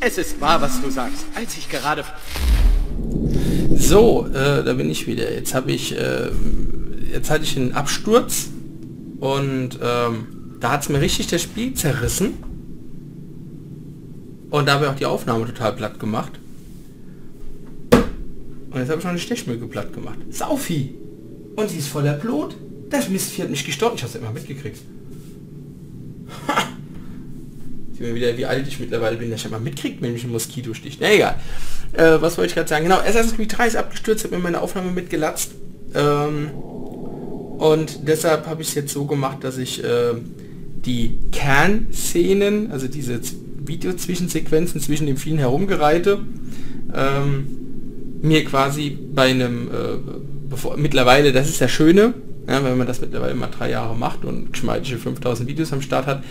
Es ist wahr, was du sagst. Als ich gerade... So, äh, da bin ich wieder. Jetzt habe ich, äh, jetzt hatte ich einen Absturz und ähm, da hat es mir richtig das Spiel zerrissen. Und da habe ich auch die Aufnahme total platt gemacht. Und jetzt habe ich noch eine Stechmücke platt gemacht. Saufi! Und sie ist voller Blut. Das Mistvieh hat mich gestorben. Ich habe es immer mitgekriegt. Sieht man wie alt ich mittlerweile bin, dass ich mal mitkriegt, wenn mich ein Moskito sticht. Na egal. Äh, was wollte ich gerade sagen? Genau, Assassin's Creed 3 ist abgestürzt, hat mir meine Aufnahme mitgelatzt. Ähm, und deshalb habe ich es jetzt so gemacht, dass ich äh, die Kernszenen, also diese Video-Zwischensequenzen zwischen den vielen Herumgereite, ähm, mir quasi bei einem, äh, bevor, mittlerweile, das ist das Schöne, ja, wenn man das mittlerweile mal drei Jahre macht und geschmeidige 5000 Videos am Start hat,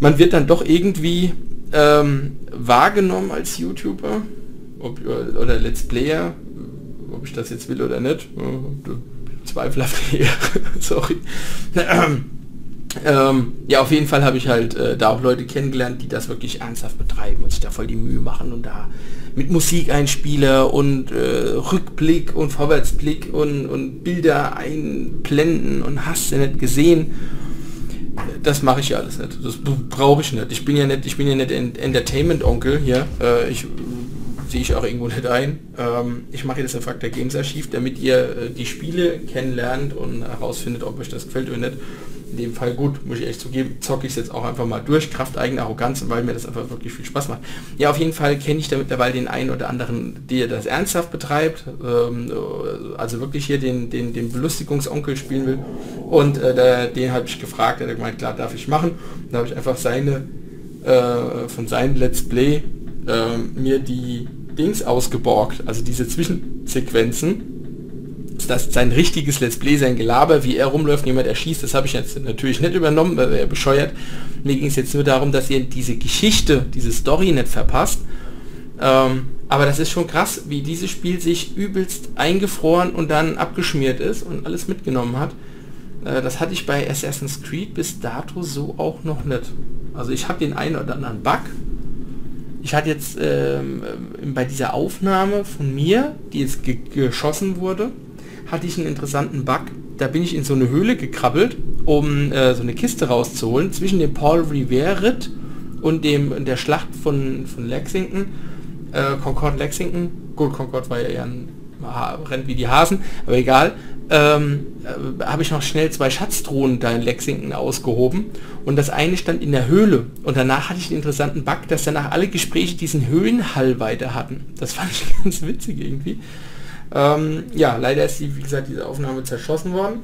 man wird dann doch irgendwie ähm, wahrgenommen als YouTuber ob, oder Let's Player, ob ich das jetzt will oder nicht, zweifelhaft eher, sorry. Ähm, ja, auf jeden Fall habe ich halt äh, da auch Leute kennengelernt, die das wirklich ernsthaft betreiben und sich da voll die Mühe machen und da mit Musik einspiele und äh, Rückblick und Vorwärtsblick und, und Bilder einblenden und hast du nicht gesehen. Das mache ich ja alles nicht. Das brauche ich nicht. Ich bin ja nicht, ich bin ja nicht Entertainment-Onkel hier. Äh, ich sehe ich auch irgendwo nicht ein. Ähm, ich mache das einfach der Games Archiv, damit ihr äh, die Spiele kennenlernt und herausfindet, ob euch das gefällt oder nicht in dem Fall gut, muss ich echt zugeben, zocke ich es jetzt auch einfach mal durch, Kraft eigener Arroganz, weil mir das einfach wirklich viel Spaß macht. Ja, auf jeden Fall kenne ich da mittlerweile den einen oder anderen, der das ernsthaft betreibt, ähm, also wirklich hier den, den, den Belustigungsonkel spielen will. Und äh, der, den habe ich gefragt, er hat gemeint, klar, darf ich machen. Da habe ich einfach seine, äh, von seinem Let's Play äh, mir die Dings ausgeborgt, also diese Zwischensequenzen das sein richtiges Let's Play, sein Gelaber, wie er rumläuft, jemand erschießt, das habe ich jetzt natürlich nicht übernommen, weil er bescheuert. Mir ging es jetzt nur darum, dass ihr diese Geschichte, diese Story nicht verpasst. Ähm, aber das ist schon krass, wie dieses Spiel sich übelst eingefroren und dann abgeschmiert ist und alles mitgenommen hat. Äh, das hatte ich bei Assassin's Creed bis dato so auch noch nicht. Also ich habe den einen oder anderen Bug. Ich hatte jetzt ähm, bei dieser Aufnahme von mir, die jetzt ge geschossen wurde, hatte ich einen interessanten Bug. Da bin ich in so eine Höhle gekrabbelt, um äh, so eine Kiste rauszuholen, zwischen dem Paul Revere Ritt und dem der Schlacht von, von Lexington, äh, Concord Lexington. Gut, Concord war ja eher ein rennt wie die Hasen, aber egal. Ähm, äh, habe ich noch schnell zwei Schatztruhen da in Lexington ausgehoben und das eine stand in der Höhle und danach hatte ich den interessanten Bug, dass danach alle Gespräche diesen Höhenhall weiter hatten. Das fand ich ganz witzig irgendwie. Ähm, ja, leider ist die, wie gesagt, diese Aufnahme zerschossen worden.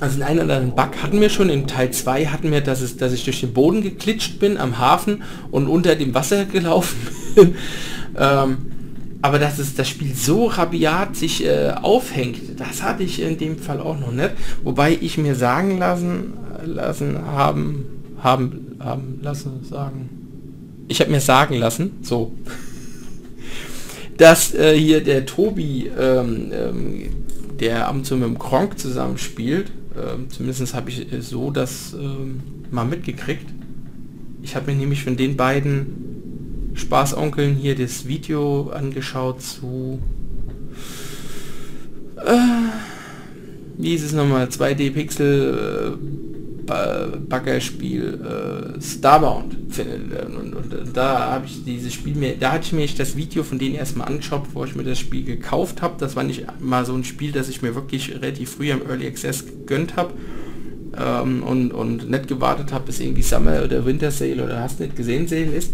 Also den einen oder anderen Bug hatten wir schon. In Teil 2 hatten wir, dass, es, dass ich durch den Boden geklitscht bin am Hafen und unter dem Wasser gelaufen bin. ähm, aber dass es das Spiel so rabiat sich äh, aufhängt, das hatte ich in dem Fall auch noch nicht. Wobei ich mir sagen lassen, lassen haben, haben, haben lassen, sagen. Ich habe mir sagen lassen, so, dass äh, hier der Tobi, ähm, ähm, der ab und zu mit dem Kronk zusammenspielt, ähm, zumindest habe ich äh, so das ähm, mal mitgekriegt. Ich habe mir nämlich von den beiden Spaßonkeln hier das Video angeschaut zu äh, wie hieß es nochmal 2D Pixel äh, Baggerspiel äh, Starbound und, und, und, da habe ich dieses Spiel mir, da hatte ich mir das Video von denen erstmal angeschaut, bevor ich mir das Spiel gekauft habe. Das war nicht mal so ein Spiel, das ich mir wirklich relativ früh im Early Access gegönnt habe ähm, und, und nicht gewartet habe, bis irgendwie Summer oder Winter Sale oder hast nicht gesehen Sale ist,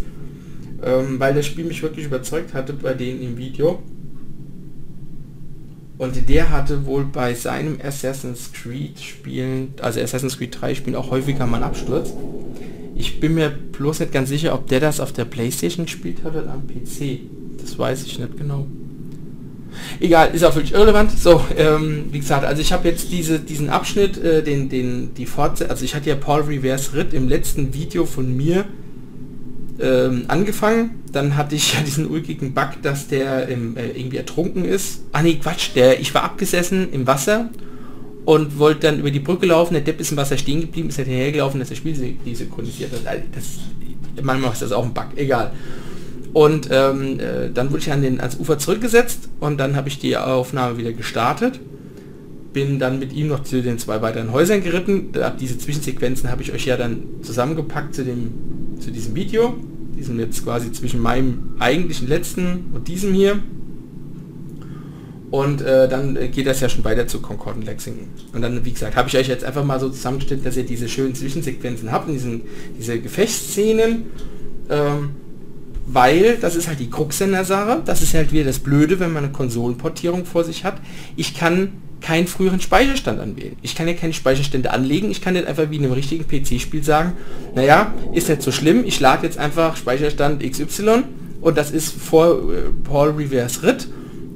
ähm, weil das Spiel mich wirklich überzeugt hatte bei denen im Video. Und der hatte wohl bei seinem Assassin's Creed Spielen, also Assassin's Creed 3 Spielen auch häufiger mal einen Absturz. Ich bin mir bloß nicht ganz sicher, ob der das auf der Playstation gespielt hat oder am PC. Das weiß ich nicht genau. Egal, ist auch völlig irrelevant. So, ähm, wie gesagt, also ich habe jetzt diese, diesen Abschnitt, äh, den, den, die Fortsetzung, also ich hatte ja Paul Reverse Ritt im letzten Video von mir ähm, angefangen. Dann hatte ich ja diesen ulkigen Bug, dass der im, äh, irgendwie ertrunken ist. Ah nee, Quatsch, der, ich war abgesessen im Wasser und wollte dann über die Brücke laufen. Der Depp ist im Wasser stehen geblieben, ist halt hinterhergelaufen, dass das Spiel die synchronisiert hat. Das, manchmal ist das auch ein Bug, egal. Und ähm, äh, dann wurde ich an den, ans Ufer zurückgesetzt und dann habe ich die Aufnahme wieder gestartet. Bin dann mit ihm noch zu den zwei weiteren Häusern geritten. Ab diese Zwischensequenzen habe ich euch ja dann zusammengepackt zu, dem, zu diesem Video. Die sind jetzt quasi zwischen meinem eigentlichen letzten und diesem hier. Und äh, dann geht das ja schon weiter zu Concord und Lexington. Und dann, wie gesagt, habe ich euch jetzt einfach mal so zusammengestellt, dass ihr diese schönen Zwischensequenzen habt, diesen, diese Gefechtsszenen. Ähm, weil, das ist halt die Krux in der Sache, das ist halt wieder das Blöde, wenn man eine Konsolenportierung vor sich hat. Ich kann keinen früheren Speicherstand anwählen. Ich kann ja keine Speicherstände anlegen, ich kann nicht einfach wie in einem richtigen PC-Spiel sagen, naja, ist nicht so schlimm, ich lade jetzt einfach Speicherstand XY und das ist vor äh, Paul Reverse Ritt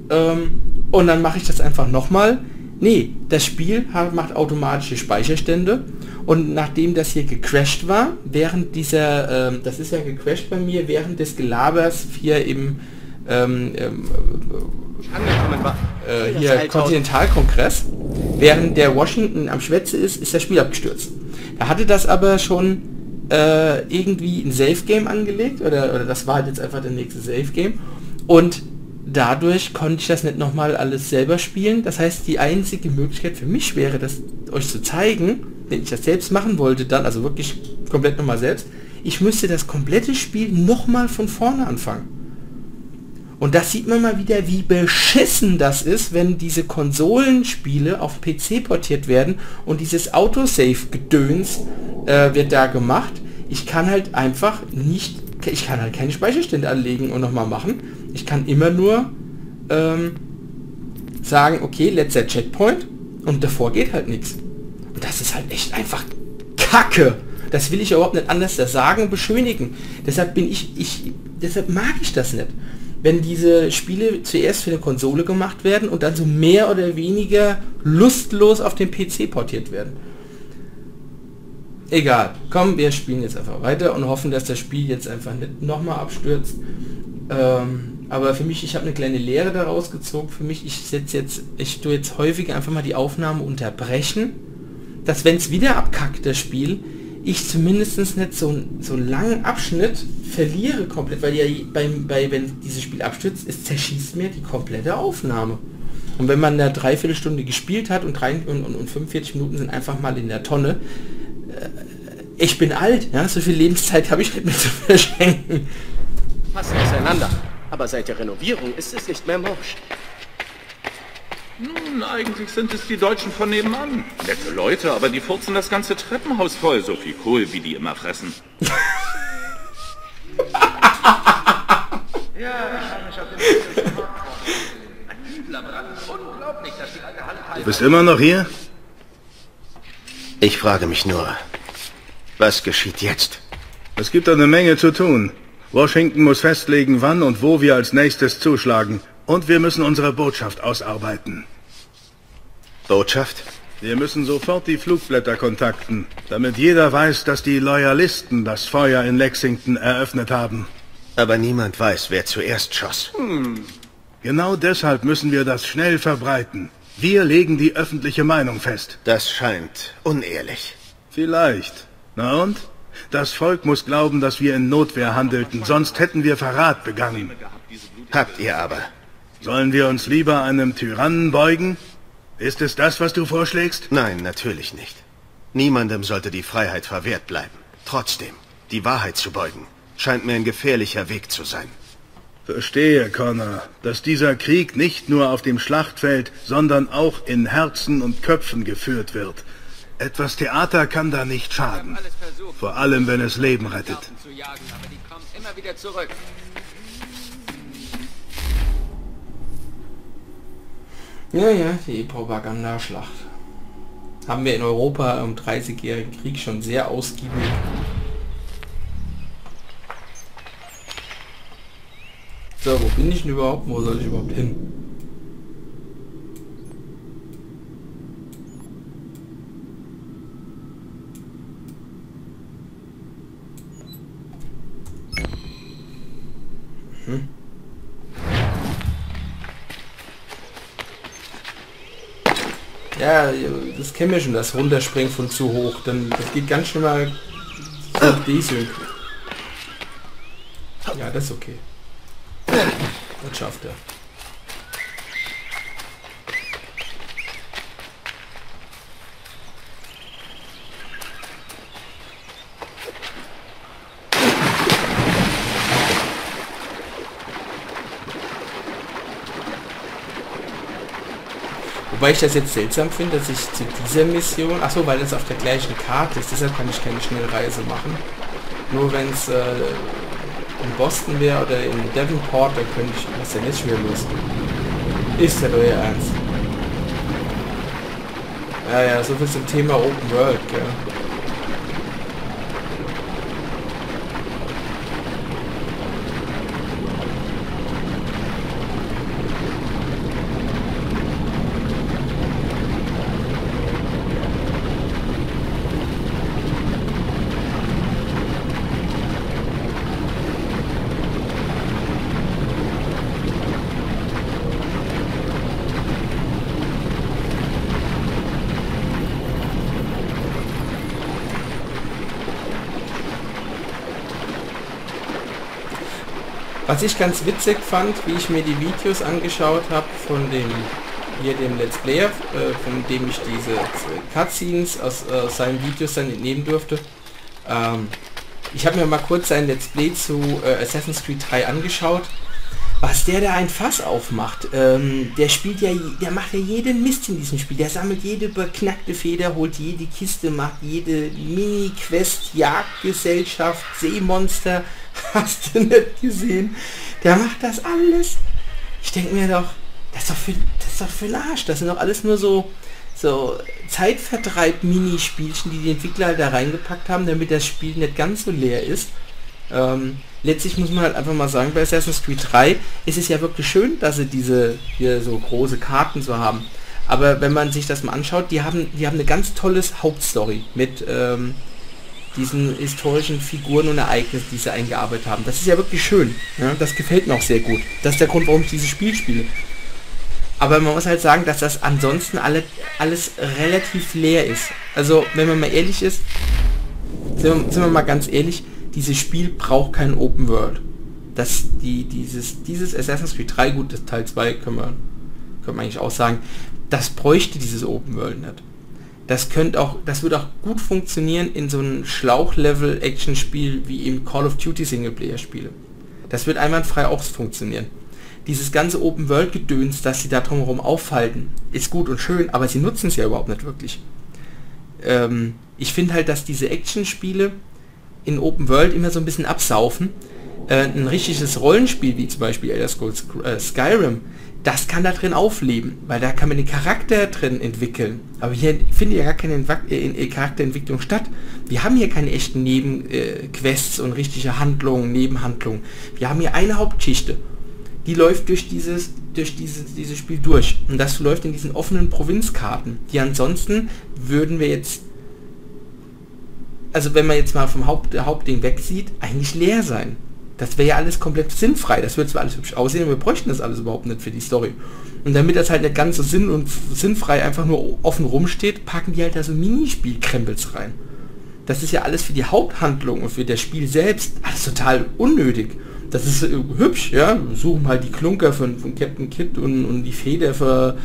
ähm, und dann mache ich das einfach nochmal. Nee, das Spiel macht automatische Speicherstände und nachdem das hier gecrashed war, während dieser, ähm, das ist ja gecrashed bei mir, während des Gelabers hier im ähm, ähm, angekommen war, äh, hier Kontinentalkongress, während der Washington am Schwätze ist, ist das Spiel abgestürzt. Da hatte das aber schon äh, irgendwie ein Safe Game angelegt oder, oder das war halt jetzt einfach der nächste Safe Game und dadurch konnte ich das nicht nochmal alles selber spielen. Das heißt, die einzige Möglichkeit für mich wäre, das euch zu zeigen, wenn ich das selbst machen wollte, dann, also wirklich komplett nochmal selbst, ich müsste das komplette Spiel nochmal von vorne anfangen. Und das sieht man mal wieder, wie beschissen das ist, wenn diese Konsolenspiele auf PC portiert werden und dieses Autosave-Gedöns äh, wird da gemacht. Ich kann halt einfach nicht, ich kann halt keine Speicherstände anlegen und nochmal machen. Ich kann immer nur ähm, sagen, okay, letzter Checkpoint und davor geht halt nichts. Und das ist halt echt einfach Kacke. Das will ich überhaupt nicht anders sagen, beschönigen. Deshalb bin ich, ich, deshalb mag ich das nicht. Wenn diese Spiele zuerst für eine Konsole gemacht werden und dann so mehr oder weniger lustlos auf den PC portiert werden. Egal, komm, wir spielen jetzt einfach weiter und hoffen, dass das Spiel jetzt einfach nicht nochmal abstürzt. Ähm, aber für mich, ich habe eine kleine Lehre daraus gezogen. Für mich, ich setze jetzt, ich tue jetzt häufig einfach mal die Aufnahme unterbrechen, dass wenn es wieder abkackt, das Spiel, ich zumindest nicht so, so einen langen Abschnitt verliere komplett, weil ja beim, bei, wenn dieses Spiel abstürzt, es zerschießt mir die komplette Aufnahme. Und wenn man da dreiviertel Stunde gespielt hat und, drei, und, und, und 45 Minuten sind einfach mal in der Tonne, äh, ich bin alt, ja, so viel Lebenszeit habe ich nicht mehr zu verschenken. Passen auseinander. Aber seit der Renovierung ist es nicht mehr morsch. Nun, eigentlich sind es die Deutschen von nebenan. Nette Leute, aber die furzen das ganze Treppenhaus voll. So viel Kohl, wie die immer fressen. Du bist immer noch hier? Ich frage mich nur, was geschieht jetzt? Es gibt eine Menge zu tun. Washington muss festlegen, wann und wo wir als nächstes zuschlagen. Und wir müssen unsere Botschaft ausarbeiten. Botschaft? Wir müssen sofort die Flugblätter kontakten, damit jeder weiß, dass die Loyalisten das Feuer in Lexington eröffnet haben. Aber niemand weiß, wer zuerst schoss. Hm. Genau deshalb müssen wir das schnell verbreiten. Wir legen die öffentliche Meinung fest. Das scheint unehrlich. Vielleicht. Na und? Das Volk muss glauben, dass wir in Notwehr handelten, sonst hätten wir Verrat begangen. Habt ihr aber. Sollen wir uns lieber einem Tyrannen beugen? Ist es das, was du vorschlägst? Nein, natürlich nicht. Niemandem sollte die Freiheit verwehrt bleiben. Trotzdem, die Wahrheit zu beugen, scheint mir ein gefährlicher Weg zu sein. Verstehe, Connor, dass dieser Krieg nicht nur auf dem Schlachtfeld, sondern auch in Herzen und Köpfen geführt wird. Etwas Theater kann da nicht schaden. Vor allem, wenn es Leben rettet. Ja, ja, die Propagandaschlacht. Haben wir in Europa im 30-jährigen Krieg schon sehr ausgiebig. So, wo bin ich denn überhaupt? Wo soll ich überhaupt hin? das kennen wir schon, das Runterspringen von zu hoch. Dann das geht ganz schnell mal auf D-Sync. Ja, das ist okay. Das schafft er. Wobei ich das jetzt seltsam finde, dass ich zu dieser Mission, achso, weil das auf der gleichen Karte ist, deshalb kann ich keine Schnellreise machen. Nur wenn es äh, in Boston wäre oder in Devonport, dann könnte ich, was denn jetzt schwer los? Ist der neue Ernst? Ja, ja, so viel zum Thema Open World, gell? Was ich ganz witzig fand, wie ich mir die Videos angeschaut habe von dem hier dem Let's Player, äh, von dem ich diese Cutscenes aus äh, seinen Videos dann entnehmen durfte. Ähm, ich habe mir mal kurz sein Let's Play zu äh, Assassin's Creed 3 angeschaut. Was der da ein Fass aufmacht, ähm, der spielt ja, der macht ja jeden Mist in diesem Spiel. Der sammelt jede beknackte Feder, holt jede Kiste, macht jede Mini-Quest, Jagdgesellschaft, Seemonster, Hast du nicht gesehen? Der macht das alles. Ich denke mir doch, das ist doch für, das ist doch für Arsch. Das sind doch alles nur so, so Zeitvertreib-Minispielchen, die die Entwickler da reingepackt haben, damit das Spiel nicht ganz so leer ist. Ähm, letztlich muss man halt einfach mal sagen, bei Assassin's Creed 3 ist es ja wirklich schön, dass sie diese hier so große Karten so haben. Aber wenn man sich das mal anschaut, die haben, die haben eine ganz tolles Hauptstory mit ähm, diesen historischen Figuren und Ereignissen, die sie eingearbeitet haben. Das ist ja wirklich schön. Ja? Das gefällt mir auch sehr gut. Das ist der Grund, warum ich dieses Spiel spiele. Aber man muss halt sagen, dass das ansonsten alle, alles relativ leer ist. Also, wenn man mal ehrlich ist, sind wir, sind wir mal ganz ehrlich, dieses Spiel braucht kein Open World. Das, die, dieses, dieses Assassin's Creed 3, gut, das Teil 2 können wir, können wir eigentlich auch sagen, das bräuchte dieses Open World nicht das könnte auch, das würde auch gut funktionieren in so einem Schlauchlevel-Action-Spiel wie im Call of Duty Singleplayer-Spiele. Das wird einwandfrei auch funktionieren. Dieses ganze Open-World-Gedöns, das sie da drumherum aufhalten, ist gut und schön, aber sie nutzen es ja überhaupt nicht wirklich. Ähm, ich finde halt, dass diese Action-Spiele in Open World immer so ein bisschen absaufen. Äh, ein richtiges Rollenspiel, wie zum Beispiel Elder Scrolls äh, Skyrim, das kann da drin aufleben, weil da kann man den Charakter drin entwickeln. Aber hier findet ja gar keine äh, Charakterentwicklung statt. Wir haben hier keine echten Nebenquests und richtige Handlungen, Nebenhandlungen. Wir haben hier eine Hauptgeschichte. Die läuft durch dieses, durch dieses, dieses Spiel durch. Und das läuft in diesen offenen Provinzkarten. Die ansonsten würden wir jetzt, also wenn man jetzt mal vom Haupt, Hauptding wegsieht, eigentlich leer sein. Das wäre ja alles komplett sinnfrei. Das würde zwar alles hübsch aussehen, aber wir bräuchten das alles überhaupt nicht für die Story. Und damit das halt nicht ganz so sinn- und sinnfrei einfach nur offen rumsteht, packen die halt da so Minispielkrempels rein. Das ist ja alles für die Haupthandlung und für das Spiel selbst alles total unnötig. Das ist äh, hübsch, ja. Wir suchen halt die Klunker von, von Captain Kidd und, und die Feder für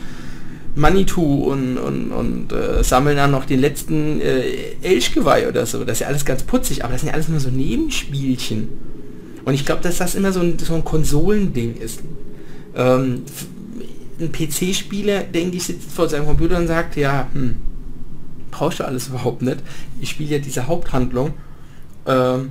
Manitou und, und, und äh, sammeln dann noch den letzten äh, Elchgeweih oder so. Das ist ja alles ganz putzig, aber das sind ja alles nur so Nebenspielchen. Und ich glaube, dass das immer so ein, so ein Konsolending ist. Ähm, ein PC-Spieler, denke ich, sitzt vor seinem Computer und sagt, ja, hm, brauchst du alles überhaupt nicht. Ich spiele ja diese Haupthandlung. Ähm,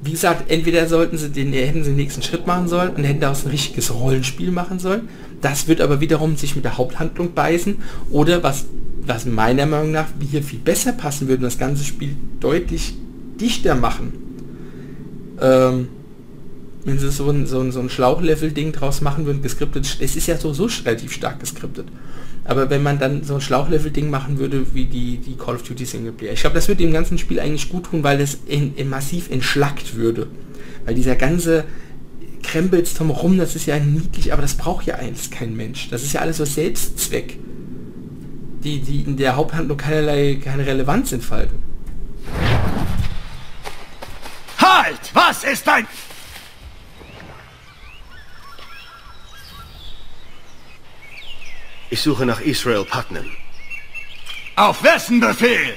wie gesagt, entweder sollten sie den, hätten sie den nächsten Schritt machen sollen und hätten daraus ein richtiges Rollenspiel machen sollen. Das wird aber wiederum sich mit der Haupthandlung beißen. Oder was, was meiner Meinung nach hier viel besser passen würde, das ganze Spiel deutlich dichter machen ähm, wenn sie so ein, so ein, so ein Schlauchlevel-Ding draus machen würden, geskriptet, es ist ja so, so relativ stark geskriptet. Aber wenn man dann so ein Schlauchlevel-Ding machen würde, wie die, die Call of Duty Singleplayer, ich glaube, das würde dem ganzen Spiel eigentlich gut tun, weil es in, in massiv entschlackt würde. Weil dieser ganze Krempels drumherum, das ist ja niedlich, aber das braucht ja eigentlich kein Mensch. Das ist ja alles so Selbstzweck, die, die in der Haupthandlung keinerlei keine Relevanz entfalten. Halt! Was ist dein... Ich suche nach Israel Putnam. Auf wessen Befehl?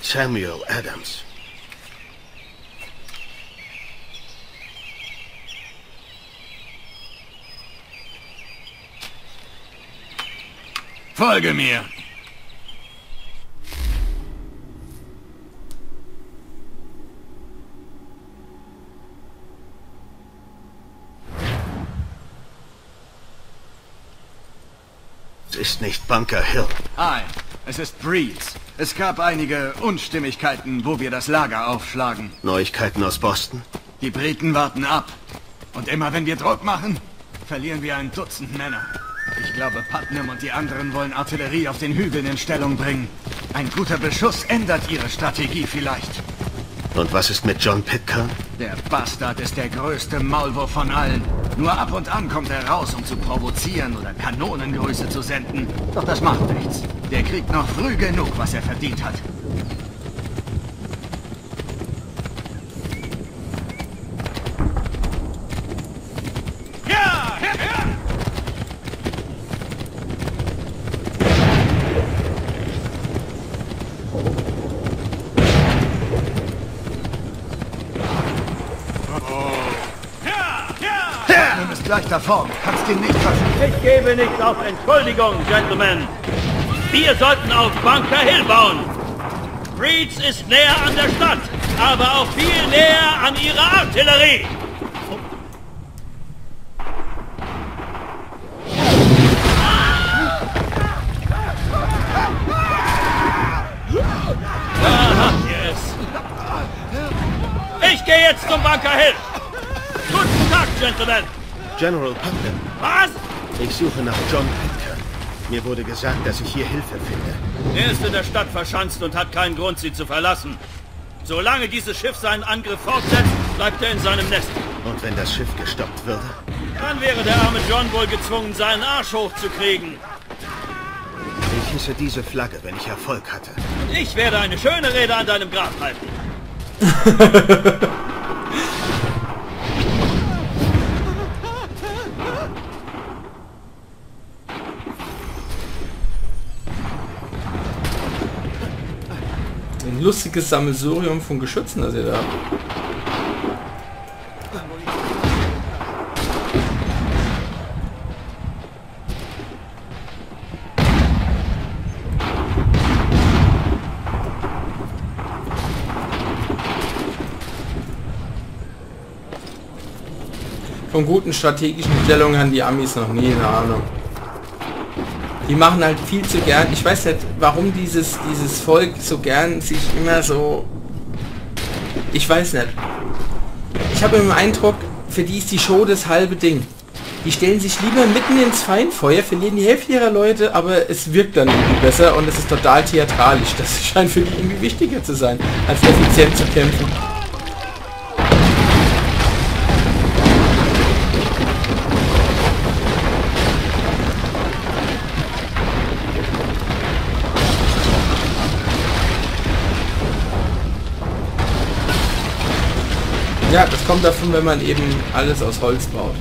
Samuel Adams. Folge mir. Ist nicht Bunker Hill. Nein, es ist Breeds. Es gab einige Unstimmigkeiten, wo wir das Lager aufschlagen. Neuigkeiten aus Boston? Die Briten warten ab. Und immer wenn wir Druck machen, verlieren wir ein Dutzend Männer. Ich glaube, Putnam und die anderen wollen Artillerie auf den Hügeln in Stellung bringen. Ein guter Beschuss ändert ihre Strategie vielleicht. Und was ist mit John Pitcairn? Der Bastard ist der größte Maulwurf von allen. Nur ab und an kommt er raus, um zu provozieren oder Kanonengrüße zu senden. Doch das macht nichts. Der kriegt noch früh genug, was er verdient hat. Putnam ist gleich da vorne. Kannst ihn nicht fassen. Ich gebe nicht auf Entschuldigung, Gentlemen. Wir sollten auf Bunker Hill bauen. Breeds ist näher an der Stadt, aber auch viel näher an ihrer Artillerie. Ich gehe jetzt zum Bunker Hill. Guten Tag, Gentlemen. General Putnam. Was? Ich suche nach John Pitcairn. Mir wurde gesagt, dass ich hier Hilfe finde. Er ist in der Stadt verschanzt und hat keinen Grund, sie zu verlassen. Solange dieses Schiff seinen Angriff fortsetzt, bleibt er in seinem Nest. Und wenn das Schiff gestoppt würde? Dann wäre der arme John wohl gezwungen, seinen Arsch hochzukriegen. Ich hisse diese Flagge, wenn ich Erfolg hatte. Und ich werde eine schöne Rede an deinem Grab halten. lustiges Sammelsurium von Geschützen, das ihr da habt. Von guten strategischen Stellungen haben die Amis noch nie eine Ahnung. Die machen halt viel zu gern. Ich weiß nicht, warum dieses, dieses Volk so gern sich immer so... Ich weiß nicht. Ich habe den Eindruck, für die ist die Show das halbe Ding. Die stellen sich lieber mitten ins Feinfeuer, verlieren die Hälfte ihrer Leute, aber es wirkt dann irgendwie besser und es ist total theatralisch. Das scheint für die irgendwie wichtiger zu sein, als effizient zu kämpfen. Ja, das kommt davon, wenn man eben alles aus Holz baut.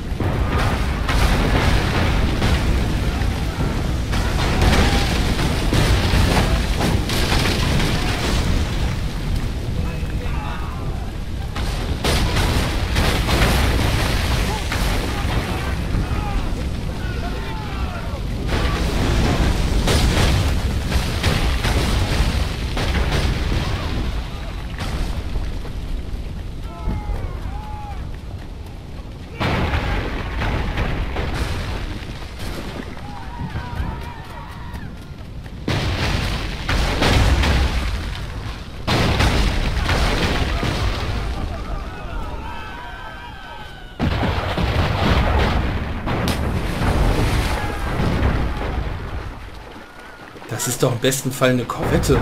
Das ist doch im besten Fall eine Korvette.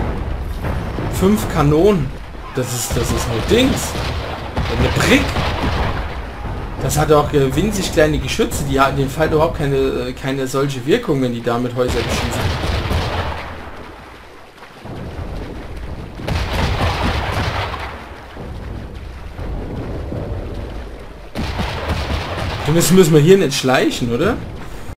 Fünf Kanonen. Das ist, das ist nur Dings. Eine Brick. Das hat auch äh, winzig kleine Geschütze. Die haben den Fall überhaupt keine, äh, keine solche Wirkung, wenn die damit Häuser beschießen. Zumindest müssen wir hier nicht schleichen, oder?